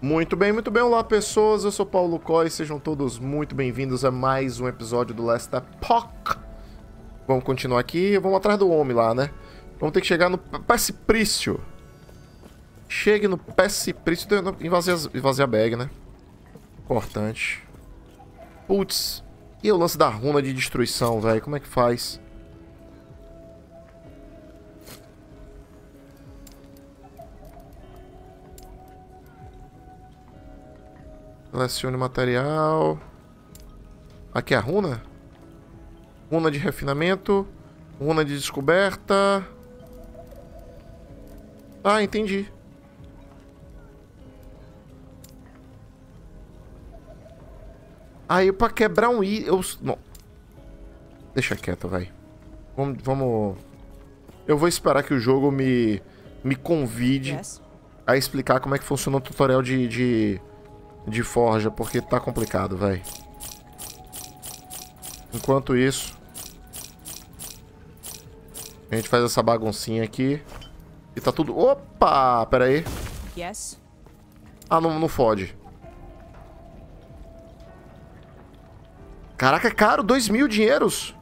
Muito bem, muito bem. Olá, pessoas. Eu sou Paulo Coy. Sejam todos muito bem-vindos a mais um episódio do Last Epoch. Vamos continuar aqui. Vamos atrás do homem lá, né? Vamos ter que chegar no precipício. Chegue no precipício esvaziar a bag, né? Importante. Putz. E o lance da runa de destruição, velho? Como é que faz? Selecione material. Aqui é a runa? Runa de refinamento. Runa de descoberta. Ah, entendi. Aí pra quebrar um i... Eu... Não. Deixa quieto, vai. Vamos, vamos... Eu vou esperar que o jogo me, me convide a explicar como é que funciona o tutorial de, de, de forja, porque tá complicado, vai. Enquanto isso, a gente faz essa baguncinha aqui. E tá tudo... Opa! Pera aí. Yes. Ah, não, não fode. Caraca, é caro. 2 mil dinheiros.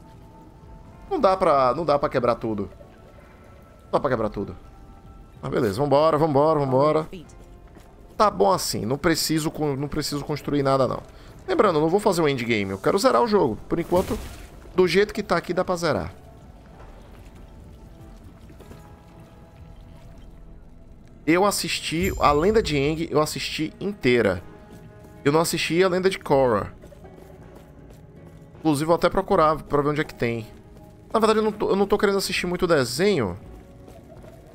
Não dá pra, não dá pra quebrar tudo. Não dá pra quebrar tudo. Mas beleza, vambora, vambora, vambora. Tá bom assim, não preciso, não preciso construir nada não. Lembrando, não vou fazer um endgame, eu quero zerar o jogo. Por enquanto, do jeito que tá aqui, dá pra zerar. Eu assisti a Lenda de Aang, eu assisti inteira. Eu não assisti a Lenda de Korra. Inclusive, vou até procurar pra ver onde é que tem. Na verdade, eu não tô, eu não tô querendo assistir muito desenho.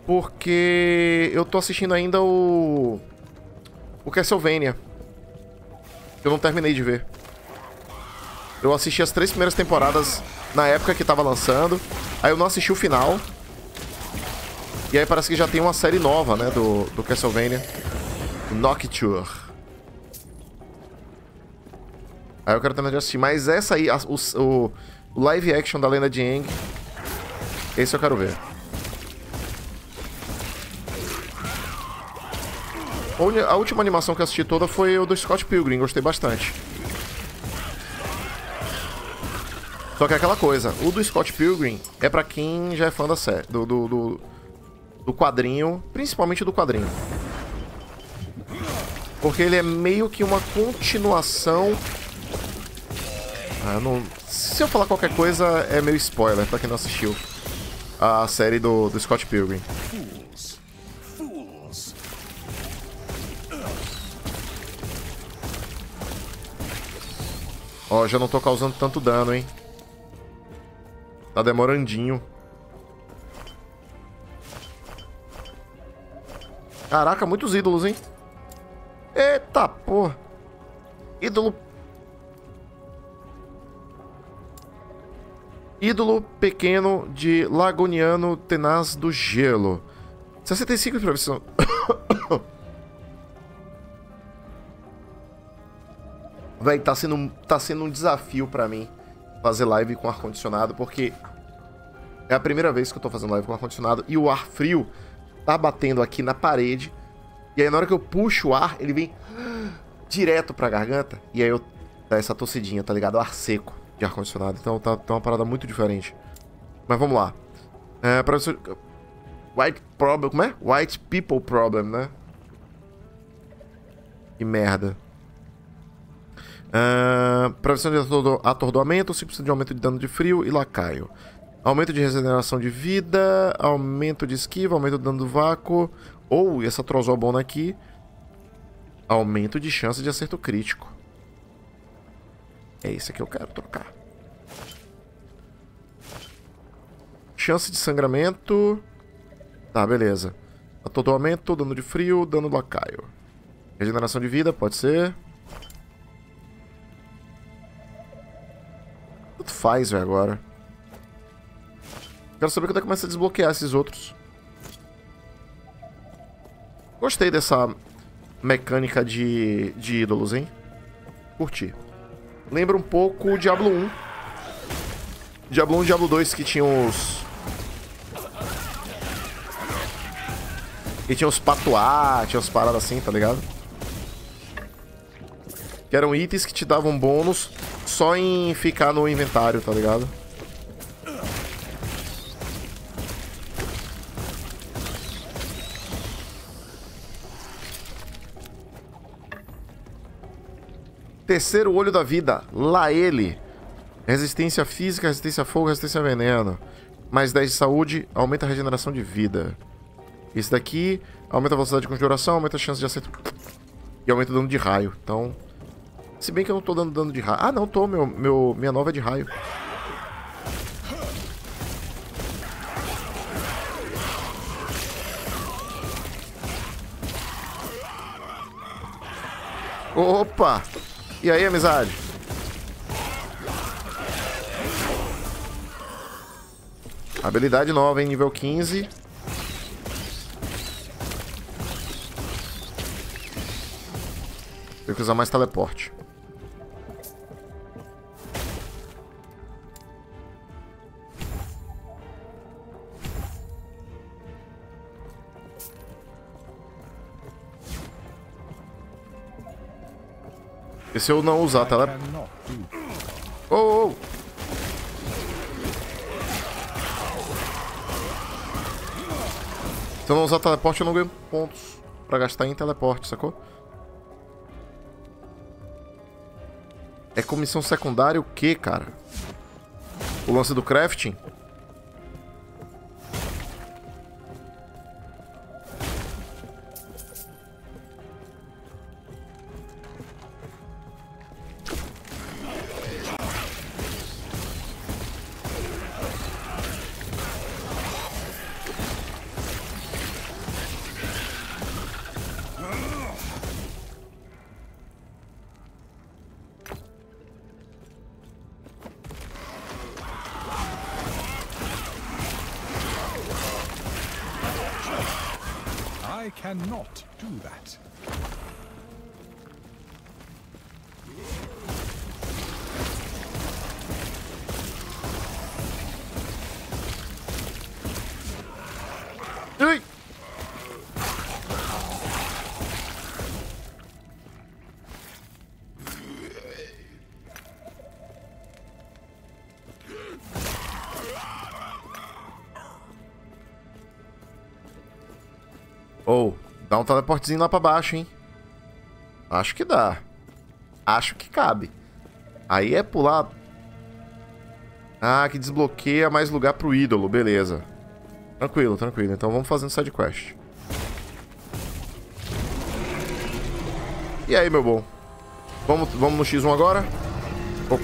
Porque eu tô assistindo ainda o o Castlevania. Eu não terminei de ver. Eu assisti as três primeiras temporadas na época que tava lançando. Aí eu não assisti o final. E aí parece que já tem uma série nova, né, do, do Castlevania. Nocturne. Aí eu quero terminar de assistir. Mas essa aí, a, o, o, live action da Lenda de Aang, esse eu quero ver. A última animação que assisti toda foi o do Scott Pilgrim, gostei bastante. Só que é aquela coisa, o do Scott Pilgrim é pra quem já é fã da série, do, do, do, do quadrinho, principalmente do quadrinho. Porque ele é meio que uma continuação... Ah, não... Se eu falar qualquer coisa, é meio spoiler pra quem não assistiu a série do, do Scott Pilgrim. Ó, já não tô causando tanto dano, hein? Tá demorandinho. Caraca, muitos ídolos, hein? Eita, porra. Ídolo... Ídolo pequeno de Lagoniano Tenaz do Gelo. 65 de profissão. Véi, tá sendo, tá sendo um desafio para mim fazer live com ar-condicionado, porque é a primeira vez que eu tô fazendo live com ar-condicionado e o ar frio tá batendo aqui na parede. E aí na hora que eu puxo o ar, ele vem direto pra garganta. E aí eu dá essa tossidinha, tá ligado? Ar seco de ar-condicionado. Então tá, tá, uma parada muito diferente. Mas vamos lá. É, professor... White problem... Como é? White people problem, né? Que merda. Uh, prevenção de atordoamento, 5% de aumento de dano de frio e lacaio. Aumento de regeneração de vida, aumento de esquiva, aumento de dano do vácuo. Ou, oh, essa trozobona aqui, aumento de chance de acerto crítico. É isso que eu quero trocar. Chance de sangramento. Tá, beleza. Atordoamento, dano de frio, dano do lacaio. Regeneração de vida, pode ser. Tanto faz, velho, agora. Quero saber quando é que começa a desbloquear esses outros. Gostei dessa mecânica de, de ídolos, hein? Curti. Lembra um pouco o Diablo 1. Diablo 1 e Diablo 2 que tinham os... Que tinha os patuá, tinha as paradas assim, tá ligado? Que eram itens que te davam bônus só em ficar no inventário, tá ligado? Terceiro olho da vida, lá ele. Resistência física, resistência a fogo, resistência a veneno. Mais 10 de saúde, aumenta a regeneração de vida. Esse daqui aumenta a velocidade de conjuração, aumenta a chance de acerto. E aumenta o dano de raio. Então. Se bem que eu não tô dando dano de raio. Ah, não, tô. Meu, meu, minha nova é de raio. Opa! E aí, amizade? Habilidade nova em nível 15. Tem que usar mais teleporte. Se eu não usar tele... Oh, oh. Se eu não usar teleporte, eu não ganho pontos pra gastar em teleporte, sacou? É comissão secundária o que, cara? O lance do crafting? Um teleportezinho lá pra baixo, hein? Acho que dá. Acho que cabe. Aí é pular... Ah, que desbloqueia mais lugar pro ídolo, beleza. Tranquilo, tranquilo. Então vamos fazendo side quest. E aí, meu bom? Vamos, vamos no X1 agora? Ou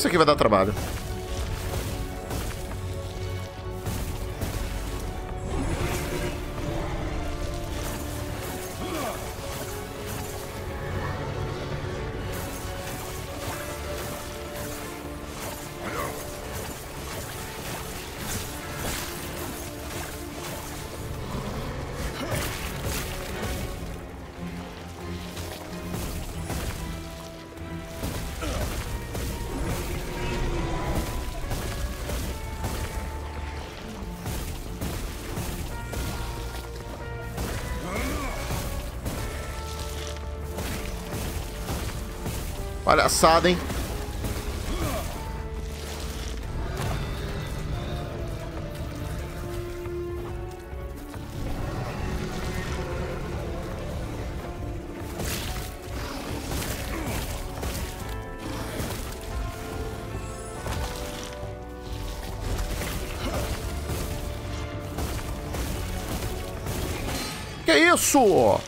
isso aqui vai dar trabalho. Palhaçada, hein? Que isso?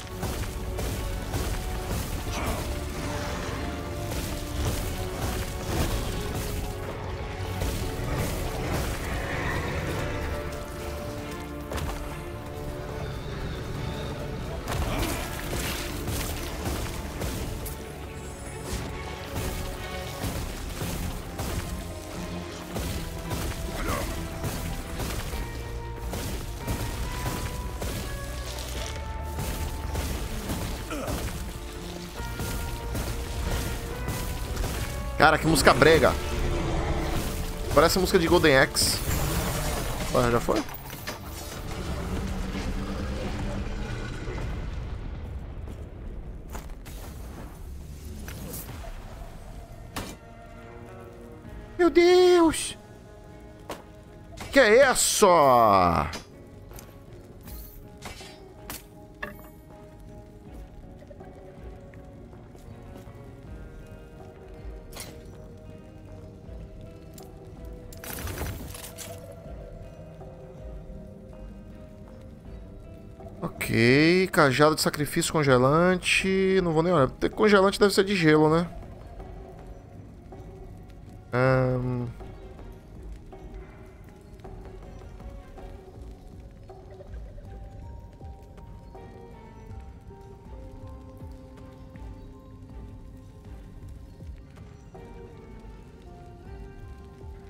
Cara, que música brega. Parece música de Golden Axe. Ah, já foi? Meu Deus! Que é isso? Ok, cajado de sacrifício congelante. Não vou nem olhar. Congelante deve ser de gelo, né? Um...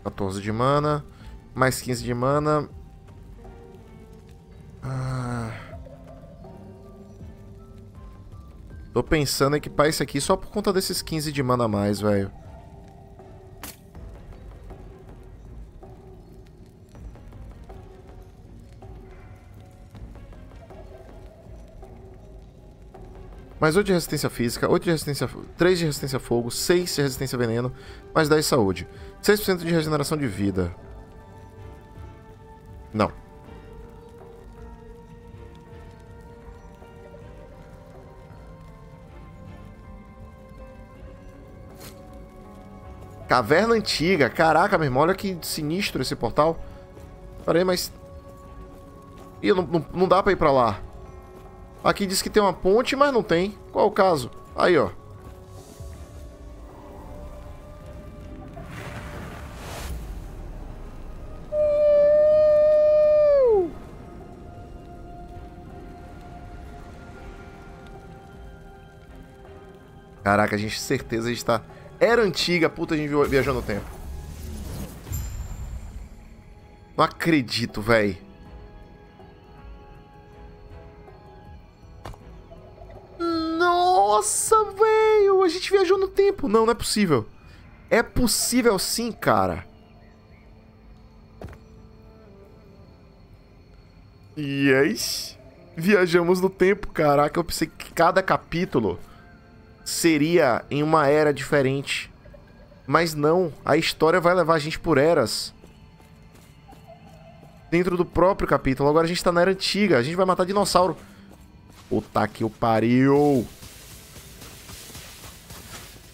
Quatorze de mana, mais quinze de mana. Tô pensando em equipar esse aqui só por conta desses 15 de mana a mais, velho. Mais 8 de resistência física, 8 de resistência... 3 de resistência a fogo, 6 de resistência a veneno, mais 10 de saúde. 6% de regeneração de vida. Não. Caverna antiga. Caraca, meu irmão, olha que sinistro esse portal. Peraí, mas... Ih, não, não, não dá pra ir pra lá. Aqui diz que tem uma ponte, mas não tem. Qual o caso? Aí, ó. Caraca, a gente certeza está. Era antiga, puta, a gente viajou no tempo. Não acredito, velho. Nossa, velho! A gente viajou no tempo. Não, não é possível. É possível sim, cara. Yes. Viajamos no tempo, caraca. Eu pensei que cada capítulo seria em uma era diferente. Mas não, a história vai levar a gente por eras. Dentro do próprio capítulo. Agora a gente tá na era antiga. A gente vai matar dinossauro. Puta que o pariu.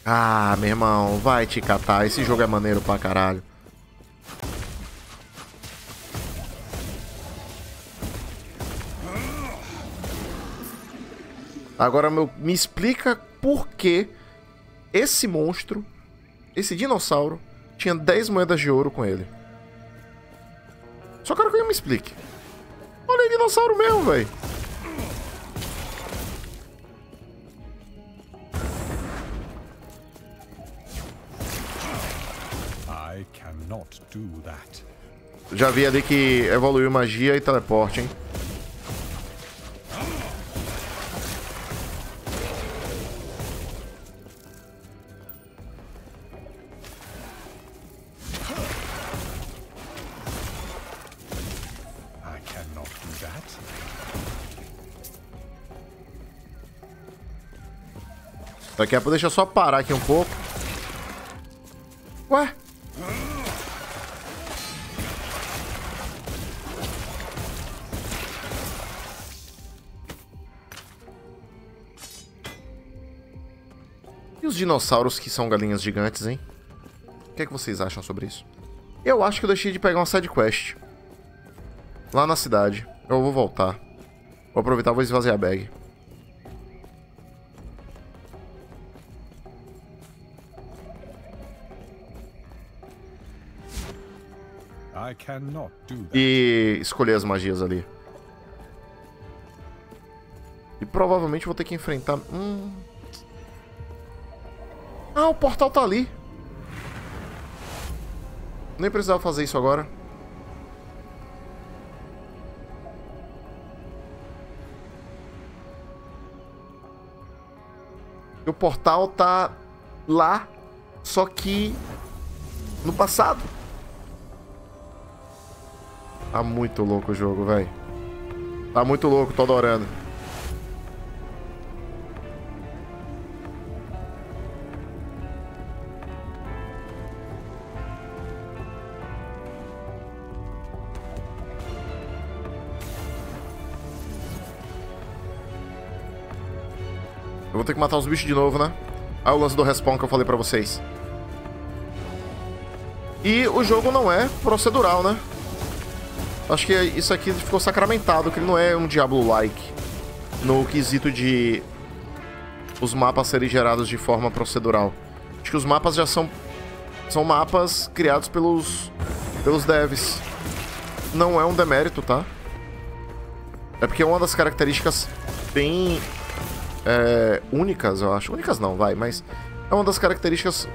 Ah, meu irmão, vai te catar. Esse jogo é maneiro pra caralho. Agora, meu, me explica por que esse monstro, esse dinossauro, tinha 10 moedas de ouro com ele. Só quero que ele me explique. Olha aí, dinossauro mesmo, velho. Já vi ali que evoluiu magia e teleporte, hein? Daqui a pouco deixa eu só parar aqui um pouco. Ué? E os dinossauros que são galinhas gigantes, hein? O que, é que vocês acham sobre isso? Eu acho que eu deixei de pegar uma side quest. Lá na cidade. Eu vou voltar. Vou aproveitar e vou esvaziar a bag. E escolher as magias ali. E provavelmente vou ter que enfrentar... Hum... Ah, o portal tá ali. Nem precisava fazer isso agora. O portal tá lá Só que no passado. Tá muito louco o jogo, velho. Tá muito louco, tô adorando. Eu vou ter que matar os bichos de novo, né? Ah, o lance do respawn que eu falei pra vocês. E o jogo não é procedural, né? Acho que isso aqui ficou sacramentado, que ele não é um Diablo-like. No quesito de os mapas serem gerados de forma procedural. Acho que os mapas já são são mapas criados pelos pelos devs. Não é um demérito, tá? É porque é uma das características bem é, únicas, eu acho. Únicas não, vai, mas é uma das características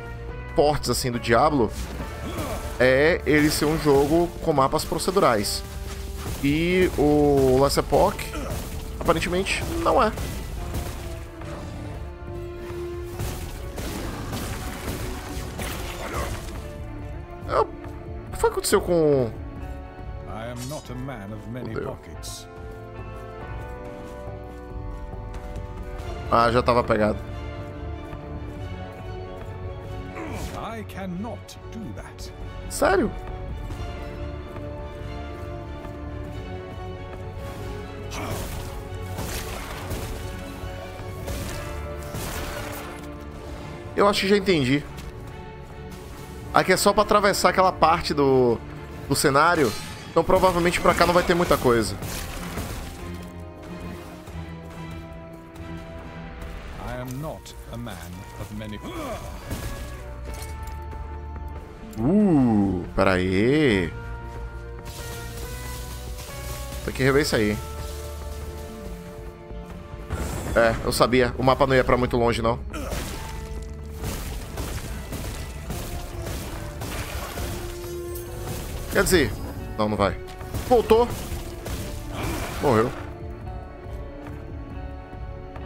fortes assim do Diablo é ele ser um jogo com mapas procedurais. E o Last Epoch, aparentemente, não é. é o que foi que aconteceu com... I am not a man of many pockets. Ah, já tava pegado. I cannot do that. Sério? Eu acho que já entendi. Aqui é só pra atravessar aquela parte do, do cenário. Então provavelmente pra cá não vai ter muita coisa. Aí. Tem que rever isso aí. É, eu sabia. O mapa não ia pra muito longe, não. Quer dizer... Não, não vai. Voltou. Morreu.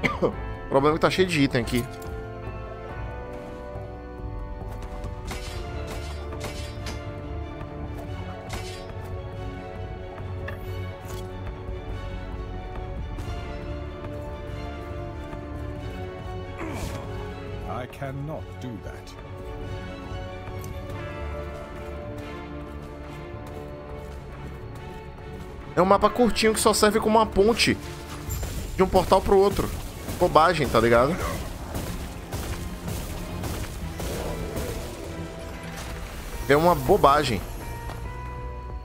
O problema é que tá cheio de item aqui. É um mapa curtinho que só serve como uma ponte de um portal pro outro. Bobagem, tá ligado? É uma bobagem.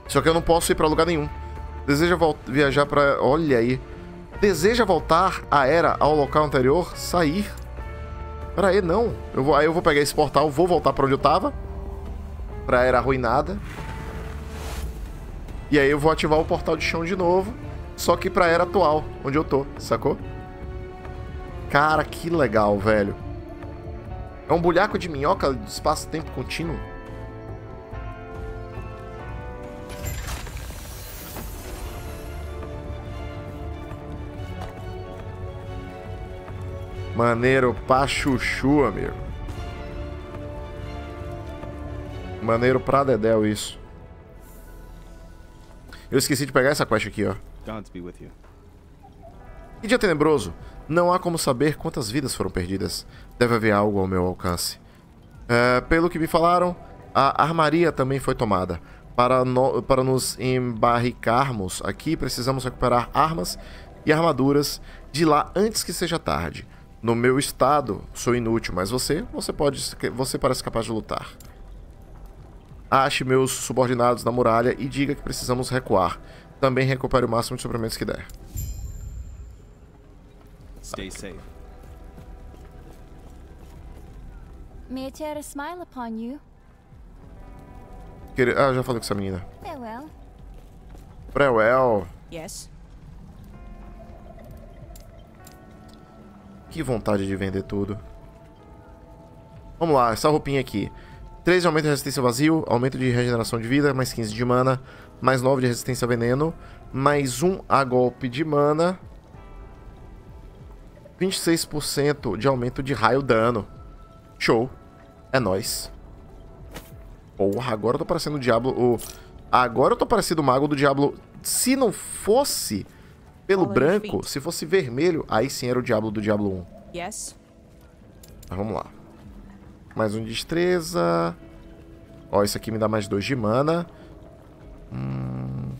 Só que eu não posso ir pra lugar nenhum. Deseja viajar pra... Olha aí. Deseja voltar à era ao local anterior? Sair? Pera aí, não. Eu vou... Aí eu vou pegar esse portal, vou voltar pra onde eu tava. Pra era arruinada. E aí eu vou ativar o portal de chão de novo. Só que pra era atual, onde eu tô, sacou? Cara, que legal, velho. É um bulhaco de minhoca de espaço-tempo contínuo. Maneiro pra chuchu, amigo. Maneiro pra dedéu isso. Eu esqueci de pegar essa quest aqui, ó. Que dia tenebroso. Não há como saber quantas vidas foram perdidas. Deve haver algo ao meu alcance. É, pelo que me falaram, a armaria também foi tomada. Para, no, para nos embarricarmos aqui, precisamos recuperar armas e armaduras de lá antes que seja tarde. No meu estado, sou inútil, mas você, você pode, você parece capaz de lutar. Ache meus subordinados na muralha e diga que precisamos recuar. Também recupere o máximo de suprimentos que der. Stay safe. May tear a smile upon you? Querer... Ah, já falei com essa menina. Farewell. Prewell. Yes. Que vontade de vender tudo. Vamos lá, essa roupinha aqui. 3 de aumento de resistência vazio, aumento de regeneração de vida, mais 15 de mana, mais 9 de resistência a veneno, mais 1 a golpe de mana, 26% de aumento de raio dano. Show. É nóis. Porra, agora eu tô parecendo o Diablo... O... Agora eu tô parecendo o mago do Diablo... Se não fosse pelo branco, se fosse vermelho, aí sim era o Diablo do Diablo 1. Yes. Mas vamos lá. Mais um de destreza. Ó, isso aqui me dá mais dois de mana. Hum...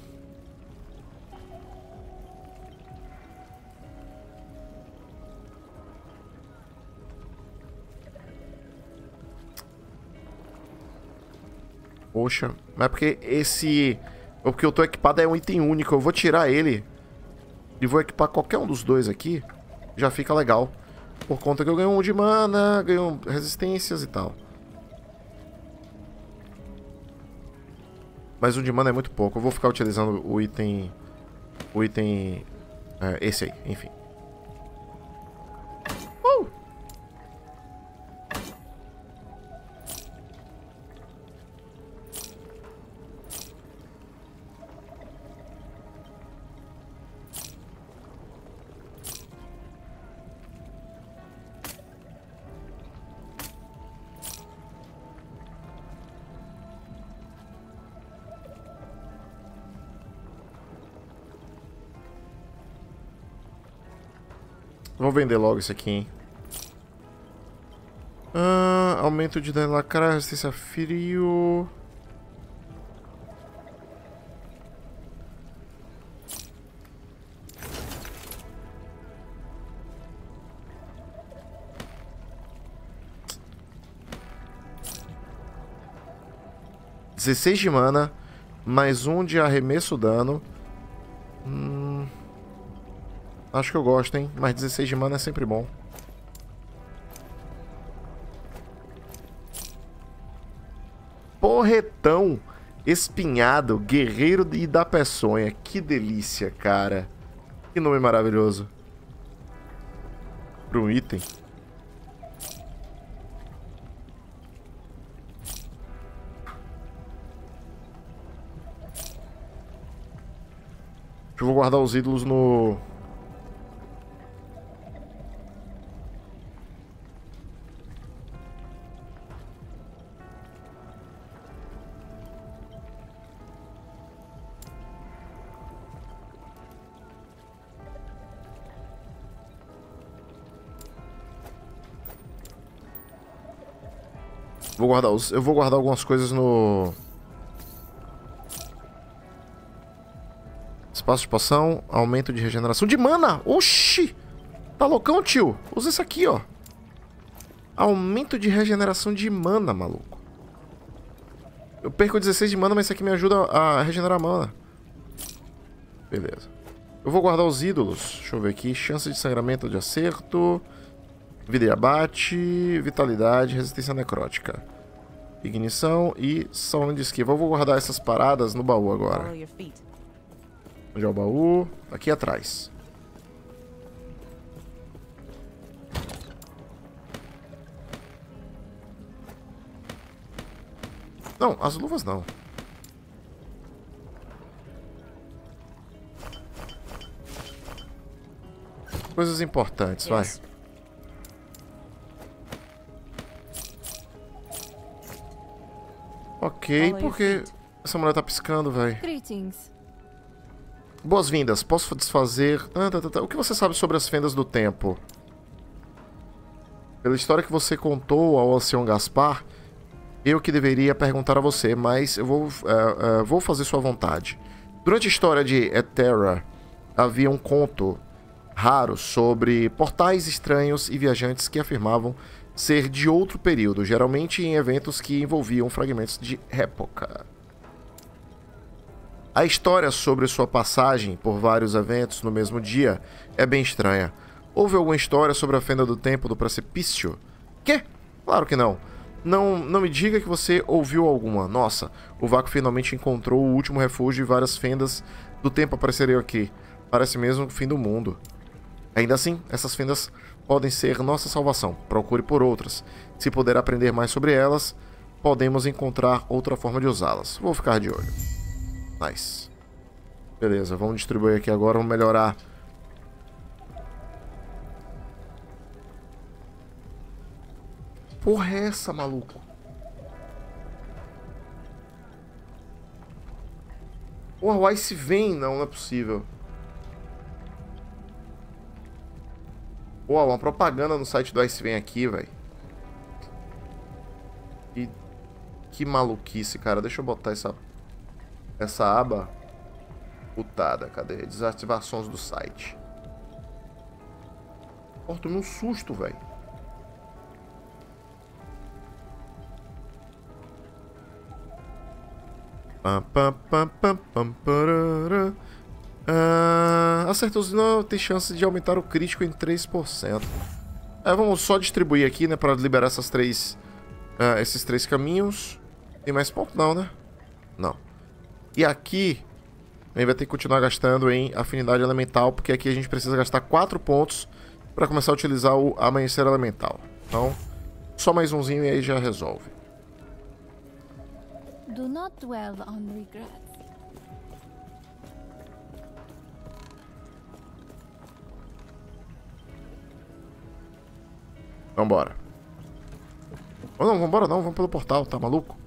Poxa, mas é porque esse... O que eu tô equipado é um item único. Eu vou tirar ele e vou equipar qualquer um dos dois aqui. Já fica legal. Por conta que eu ganho um de mana, ganho resistências e tal. Mas um de mana é muito pouco. Eu vou ficar utilizando o item... O item... É, esse aí, enfim. Vou vender logo isso aqui, hein? Ah, aumento de dano lacrar, resistência a frio... Dezesseis de mana, mais um de arremesso dano. Acho que eu gosto, hein? Mas 16 de mana é sempre bom. Porretão espinhado, guerreiro e da peçonha. Que delícia, cara. Que nome maravilhoso. Para um item. Eu vou guardar os ídolos no guardar os... Eu vou guardar algumas coisas no... Espaço de poção, aumento de regeneração de mana. Oxi! Tá loucão, tio? Usa isso aqui, ó. Aumento de regeneração de mana, maluco. Eu perco 16 de mana, mas isso aqui me ajuda a regenerar mana. Beleza. Eu vou guardar os ídolos. Deixa eu ver aqui. Chance de sangramento de acerto. Vida e abate. Vitalidade. Resistência necrótica. Ignição e salão de esquiva. Eu vou guardar essas paradas no baú agora. Onde é o baú? Aqui atrás. Não, as luvas não. Coisas importantes, vai. Ok, porque essa mulher tá piscando, velho. Boas-vindas. Posso desfazer... Ah, tá, tá, tá. O que você sabe sobre as fendas do tempo? Pela história que você contou ao ancião Gaspar, eu que deveria perguntar a você, mas eu vou, uh, uh, vou fazer sua vontade. Durante a história de Eterra, havia um conto raro sobre portais estranhos e viajantes que afirmavam ser de outro período, geralmente em eventos que envolviam fragmentos de época. A história sobre sua passagem por vários eventos no mesmo dia é bem estranha. Houve alguma história sobre a fenda do tempo do precipício? Que? Claro que não. Não, não me diga que você ouviu alguma. Nossa, o Vácuo finalmente encontrou o último refúgio e várias fendas do tempo apareceriam aqui. Parece mesmo o fim do mundo. Ainda assim, essas fendas podem ser nossa salvação. Procure por outras. Se puder aprender mais sobre elas, podemos encontrar outra forma de usá-las. Vou ficar de olho. Nice. Beleza, vamos distribuir aqui agora, vamos melhorar. porra é essa, maluco? Porra, o Ice vem? Não, não é possível. Pô, uma propaganda no site do Ice vem aqui, velho. Que, que maluquice, cara. Deixa eu botar essa, essa aba. Putada, cadê? Desativações do site. Pô, tomei um susto, velho. Pam, pam, pam, pam, pam. Ah, acertou não tem chance de aumentar o crítico em 3%. É, vamos só distribuir aqui, né, para liberar essas três, uh, esses três caminhos. Tem mais ponto não, né? Não. E aqui, a gente vai ter que continuar gastando em afinidade elemental, porque aqui a gente precisa gastar 4 pontos para começar a utilizar o amanhecer elemental. Então, só mais umzinho e aí já resolve. Do not dwell on regrets. Vambora. Ou não, vambora não, vamos pelo portal, tá maluco?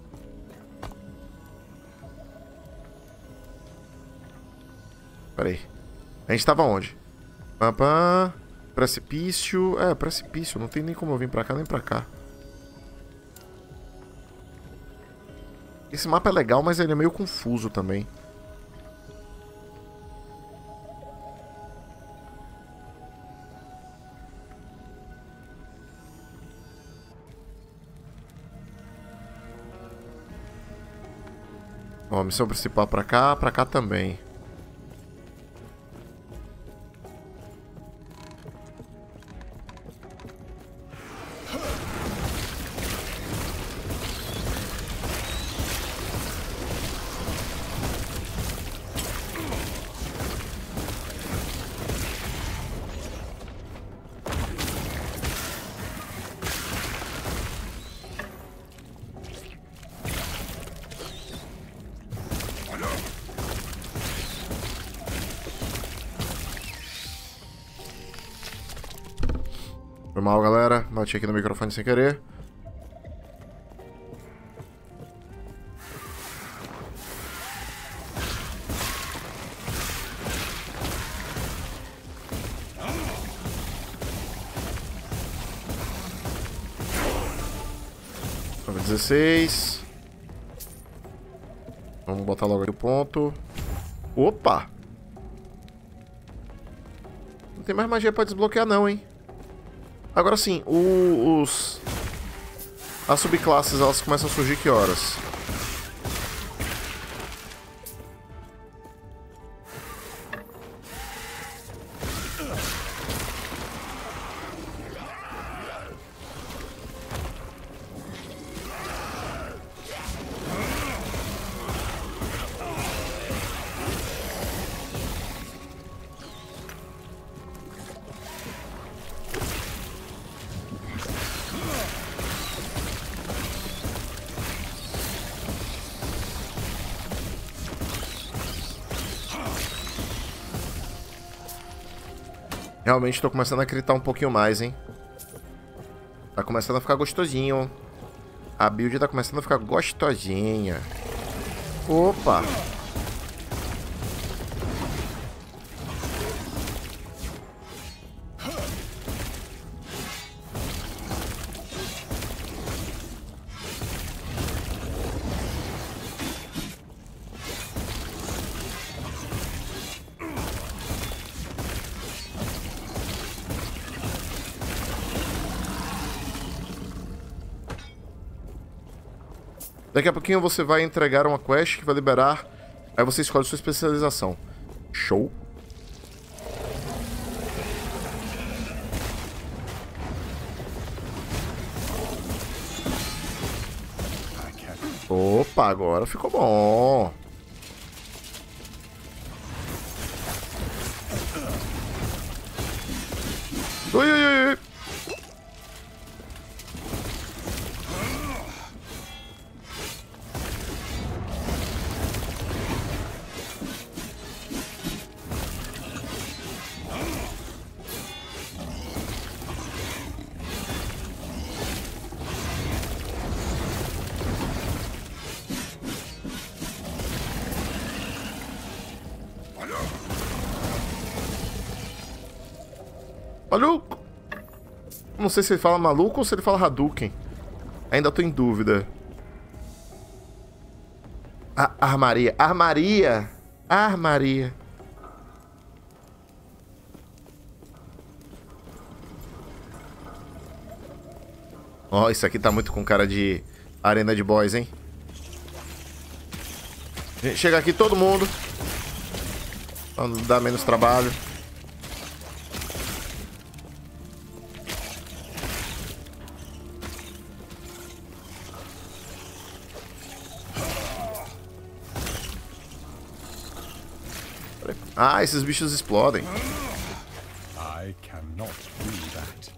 Pera aí. A gente tava onde? Pam, Precipício. É, precipício. Não tem nem como eu vir pra cá nem pra cá. Esse mapa é legal, mas ele é meio confuso também. Ó, missão principal pra cá, pra cá também. Aqui no microfone sem querer. Dezesseis. Vamos botar logo aqui o ponto. Opa! Não tem mais magia pra desbloquear não, hein? Agora sim, os... As subclasses, elas começam a surgir que horas? Realmente tô começando a acreditar um pouquinho mais, hein? Tá começando a ficar gostosinho. A build tá começando a ficar gostosinha. Opa! Daqui a pouquinho você vai entregar uma quest que vai liberar. Aí você escolhe sua especialização. Show. Opa, agora ficou bom. Ui, ui, ui. Não sei se ele fala maluco ou se ele fala Hadouken. Ainda tô em dúvida. A armaria. Armaria. Armaria. Ó, oh, isso aqui tá muito com cara de arena de boys, hein? Chega aqui todo mundo. Pra dar menos trabalho. Ah, esses bichos explodem. I cannot do that.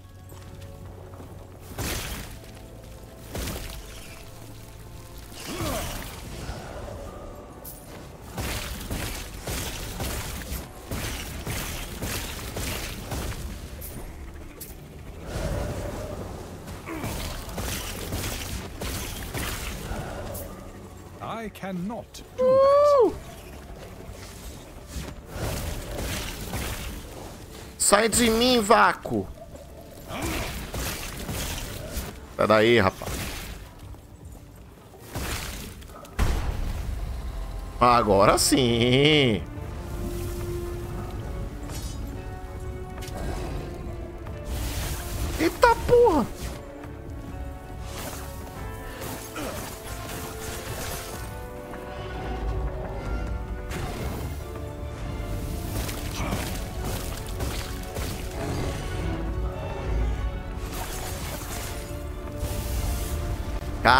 I cannot do that. Sai de mim, vácuo. Sai daí, rapaz. Agora sim.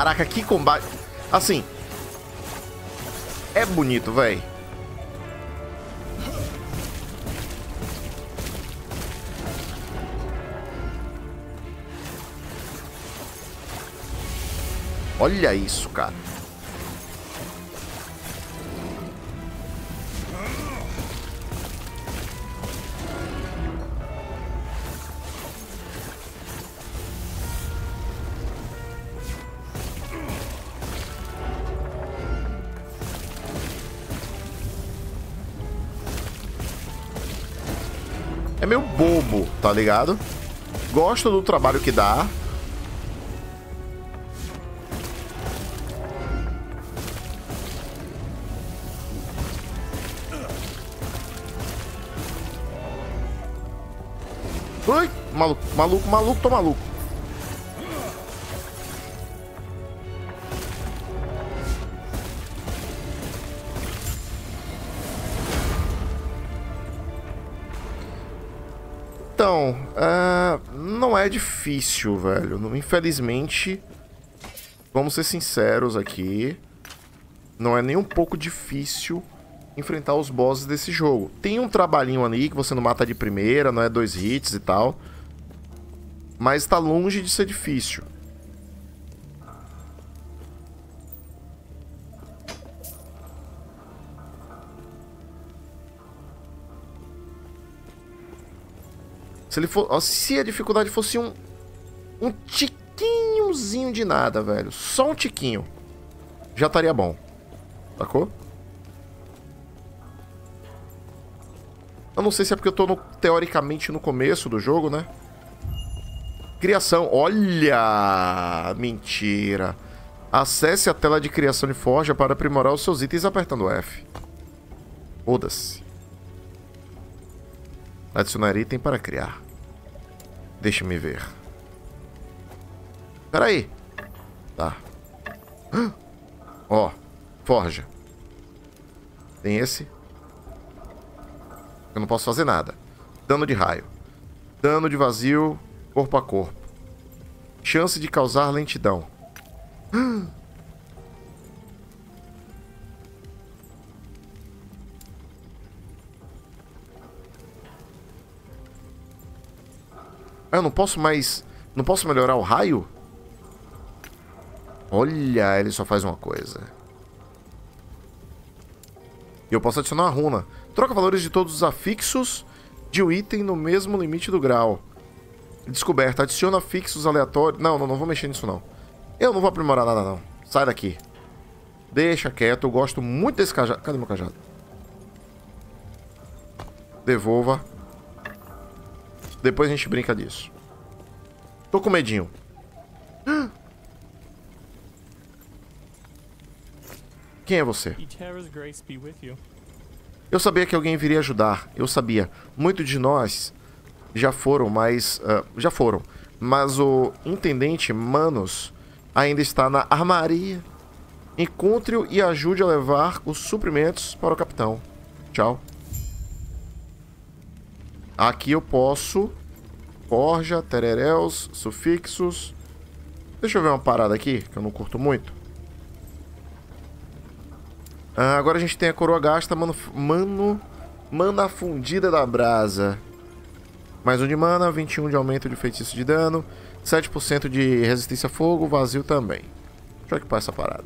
Caraca, que combate. Assim. É bonito, velho. Olha isso, cara. Tá ligado? Gosto do trabalho que dá. Ui, maluco, maluco, maluco, tô maluco. Difícil, velho. Infelizmente, vamos ser sinceros aqui, não é nem um pouco difícil enfrentar os bosses desse jogo. Tem um trabalhinho ali que você não mata de primeira, não é dois hits e tal, mas tá longe de ser difícil. Se ele for, se a dificuldade fosse um um tiquinhozinho de nada, velho, só um tiquinho, já estaria bom. Sacou? Eu não sei se é porque eu tô no, teoricamente no começo do jogo, né? Criação. Olha! Mentira. Acesse a tela de criação de forja para aprimorar os seus itens apertando F. Foda-se. Adicionar item para criar. Deixa-me ver. Peraí. Tá. Ó, forja. Tem esse. Eu não posso fazer nada. Dano de raio. Dano de vazio, corpo a corpo. Chance de causar lentidão. Eu não posso mais... Não posso melhorar o raio? Olha, ele só faz uma coisa. E eu posso adicionar uma runa. Troca valores de todos os afixos de um item no mesmo limite do grau. Descoberta. Adiciona afixos aleatórios. Não, não, não vou mexer nisso não. Eu não vou aprimorar nada não. Sai daqui. Deixa quieto. Eu gosto muito desse cajado. Cadê meu cajado? Devolva. Depois a gente brinca disso. Tô com medinho. Quem é você? Eu sabia que alguém viria ajudar. Eu sabia. Muitos de nós já foram, mas. ah, já foram. Mas o intendente Manos ainda está na armaria. Encontre-o e ajude a levar os suprimentos para o capitão. Tchau. Aqui eu posso. Forja, tereréus, sufixos. Deixa eu ver uma parada aqui, que eu não curto muito. Ah, agora a gente tem a coroa gasta, mano, mano, mana fundida da brasa. Mais um de mana, 21 de aumento de feitiço de dano, 7% de resistência a fogo, vazio também. Deixa eu equipar essa parada.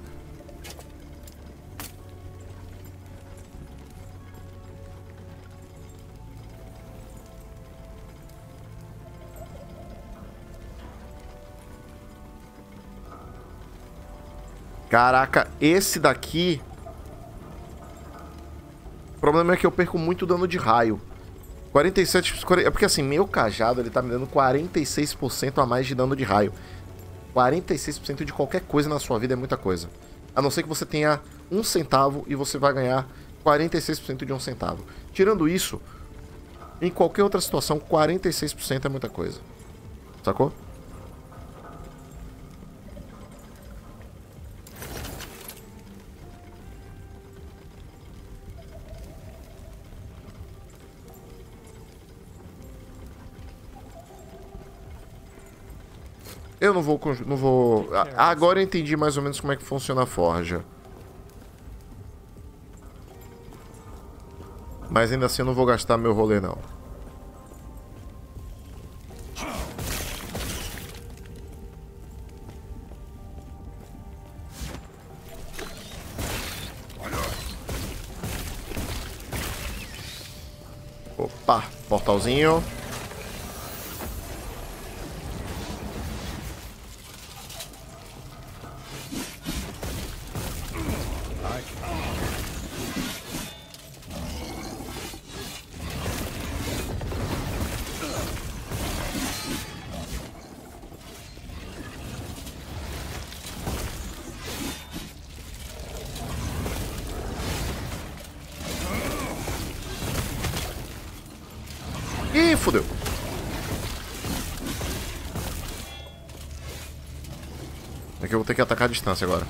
Caraca, esse daqui problema é que eu perco muito dano de raio. 47... É porque assim, meu cajado ele tá me dando 46% a mais de dano de raio. 46% de qualquer coisa na sua vida é muita coisa. A não ser que você tenha um centavo e você vai ganhar 46% de um centavo. Tirando isso, em qualquer outra situação, 46% é muita coisa. Sacou? Vou. Não vou. a- Agora eu entendi mais ou menos como é que funciona a forja. Mas ainda assim eu não vou gastar meu rolê não. Opa, portalzinho. Fodeu. É que eu vou ter que atacar a distância agora.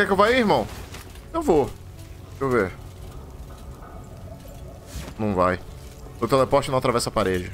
Quer que eu vá aí, irmão? Eu vou. Deixa eu ver. Não vai. O teleporte não atravessa a parede.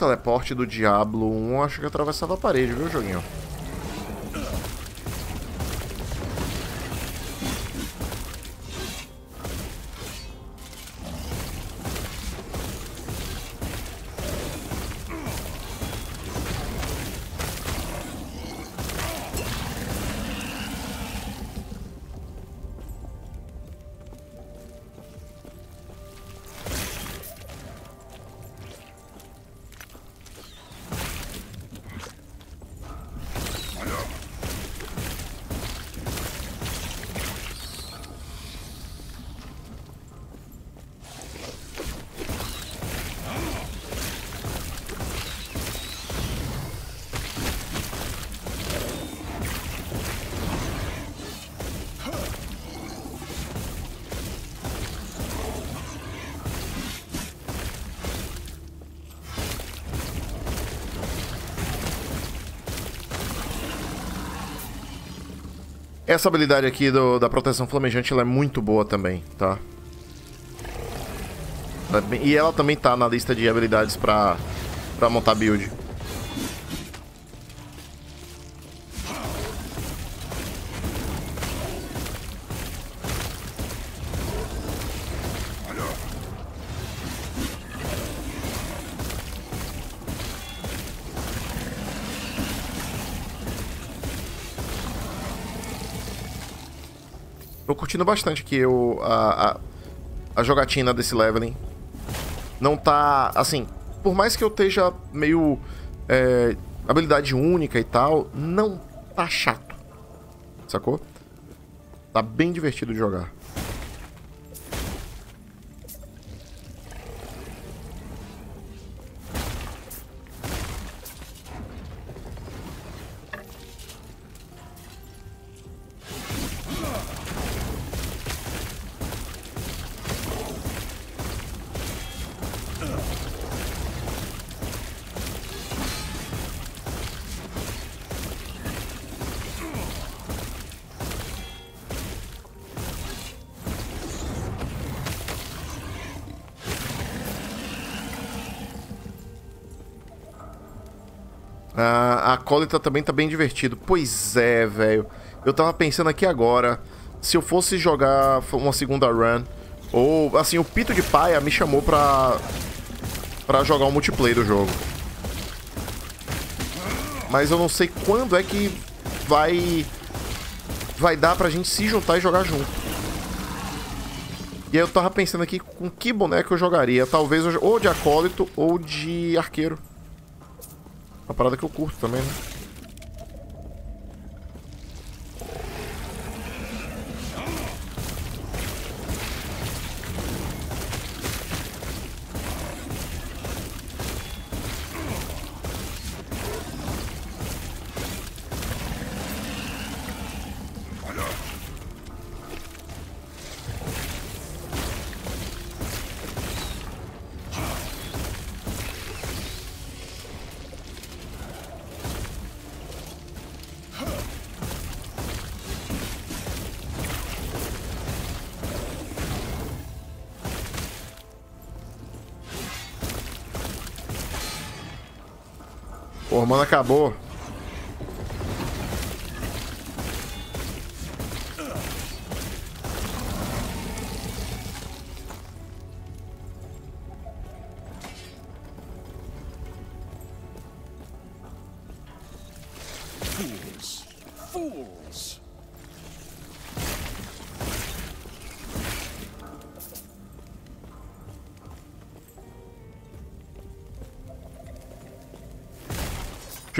Teleporte do Diablo 1 acho que atravessava a parede, viu, joguinho? Essa habilidade aqui do, da proteção flamejante ela é muito boa também, tá? E ela também tá na lista de habilidades pra, pra montar build. Curtindo bastante aqui o, a, a, a jogatina desse leveling. Não tá, assim, por mais que eu esteja meio é, habilidade única e tal, não tá chato. Sacou? Tá bem divertido de jogar. Acólita também tá bem divertido. Pois é, velho. Eu tava pensando aqui agora, se eu fosse jogar uma segunda run, ou, assim, o Pito de Paia me chamou pra, pra jogar o multiplayer do jogo. Mas eu não sei quando é que vai, vai dar pra gente se juntar e jogar junto. E aí eu tava pensando aqui com que boneco eu jogaria. Talvez ou de acólito ou de arqueiro. Uma parada que eu curto também, né? Pô, mano, acabou.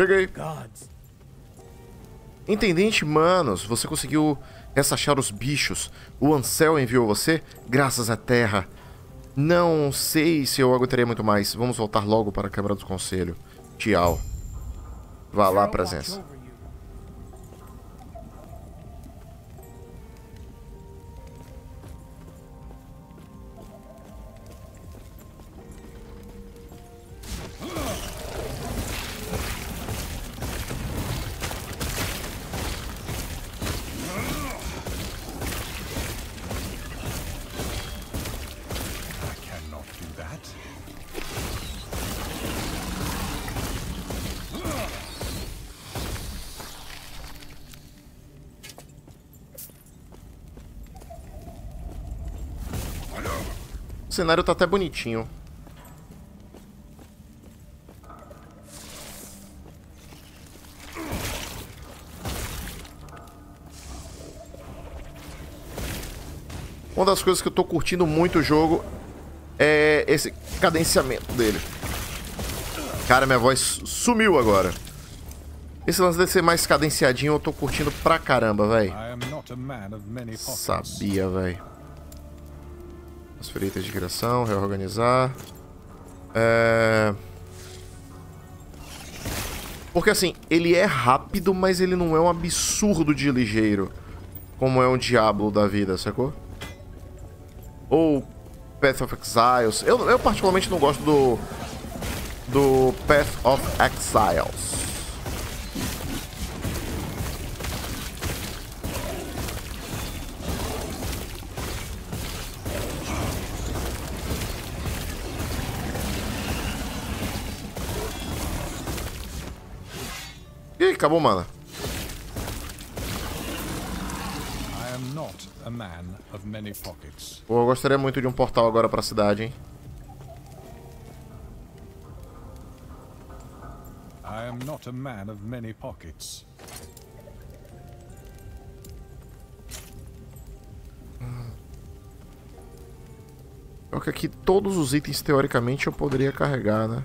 Cheguei. Intendente Manos, você conseguiu ressachar os bichos. O Ansel enviou você? Graças à terra. Não sei se eu aguentaria muito mais. Vamos voltar logo para a Câmara do Conselho. Tchau. Vá lá, presença. O cenário tá até bonitinho. Uma das coisas que eu tô curtindo muito o jogo é esse cadenciamento dele. Cara, minha voz sumiu agora. Esse lance de ser mais cadenciadinho eu tô curtindo pra caramba, velho. Sabia, velho. Transferir de direção, reorganizar. É... Porque assim, ele é rápido, mas ele não é um absurdo de ligeiro. Como é um Diablo da vida, sacou? Ou Path of Exiles. Eu, eu particularmente não gosto do... Do Path of Exiles. Acabou, mana. Pô, eu gostaria muito de um portal agora pra cidade, hein? I am not a man of many pockets. Só que aqui todos os itens, teoricamente, eu poderia carregar, né?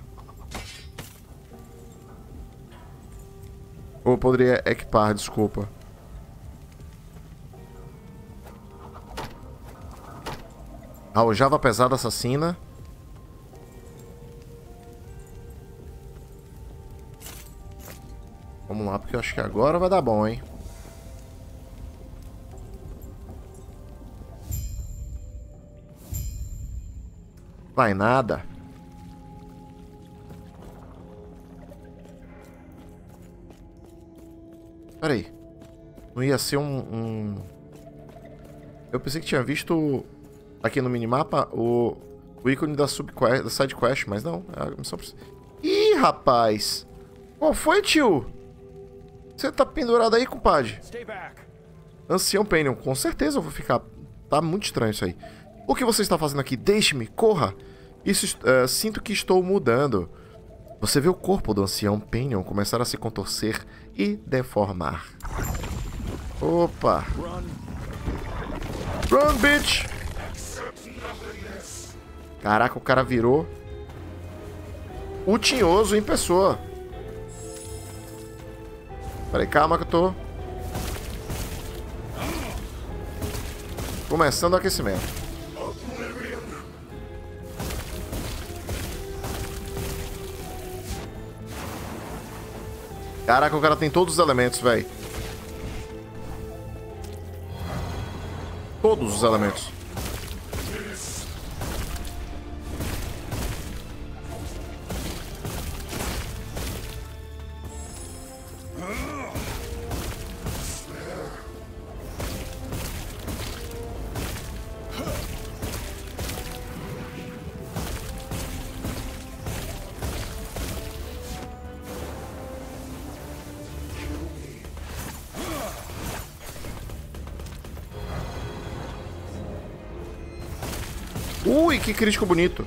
Eu poderia equipar, desculpa. Aljava pesada assassina. Vamos lá, porque eu acho que agora vai dar bom, hein? Vai nada. Pera aí. Não ia ser um, um... Eu pensei que tinha visto aqui no minimapa o, o ícone da, subquest, da side quest, mas não. É a missão... Ih, rapaz! Qual foi, tio? Você tá pendurado aí, compadre? Ancião Penion, com certeza eu vou ficar. Tá muito estranho isso aí. O que você está fazendo aqui? Deixe-me, corra! Isso, uh, sinto que estou mudando. Você vê o corpo do ancião Penion começar a se contorcer e deformar. Opa! Run, bitch! Caraca, o cara virou o tinhoso em pessoa. Peraí, calma que eu tô... Começando o aquecimento. Caraca, o cara tem todos os elementos, velho. Todos os elementos. Que crítico bonito.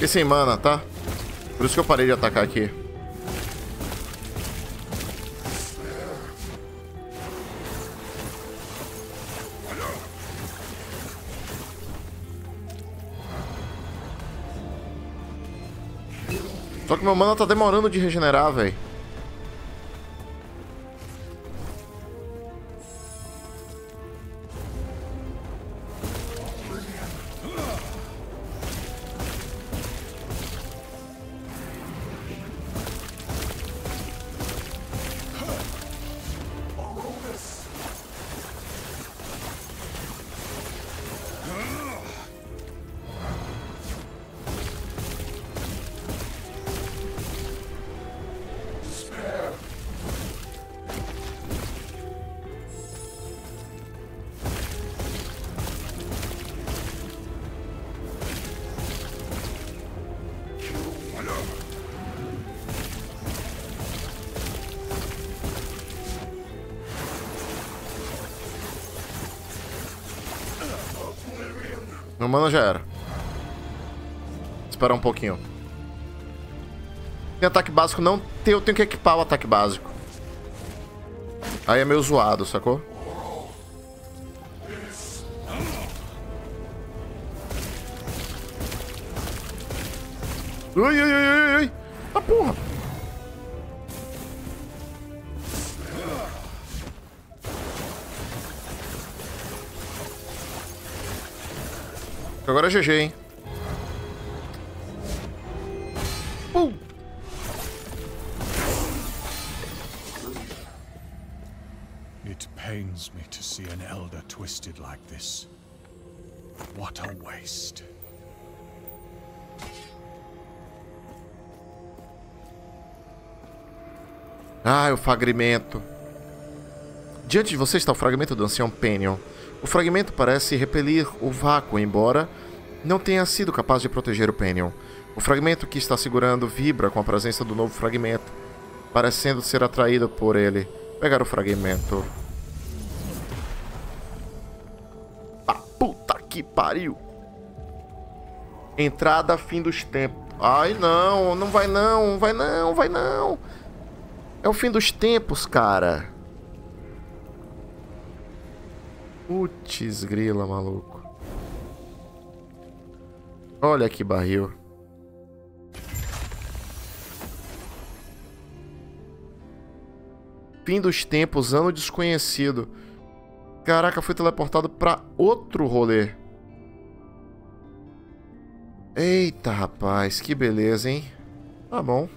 Fiquei sem mana, tá? Por isso que eu parei de atacar aqui. Só que meu mana tá demorando de regenerar, velho. Mana já era. Esperar um pouquinho. Tem ataque básico não. Eu tenho que equipar o ataque básico. Aí é meio zoado, sacou? Ui, ui, ui, ui, ui. Ah, porra. Agora é GG, hein? Uh. It pains me to see an elder twisted like this. What a waste. Ah, o fragmento. Diante de você está o fragmento do ancião Penion. O fragmento parece repelir o vácuo, embora não tenha sido capaz de proteger o Penion. O fragmento que está segurando vibra com a presença do novo fragmento, parecendo ser atraído por ele. Pegar o fragmento. Ah, puta que pariu! Entrada fim dos tempos. Ai, não, não vai não, vai não, vai não. É o fim dos tempos, cara. Putz, grila, maluco. Olha que barril. Fim dos tempos, ano desconhecido. Caraca, fui teleportado pra outro rolê. Eita, rapaz, que beleza, hein? Tá bom.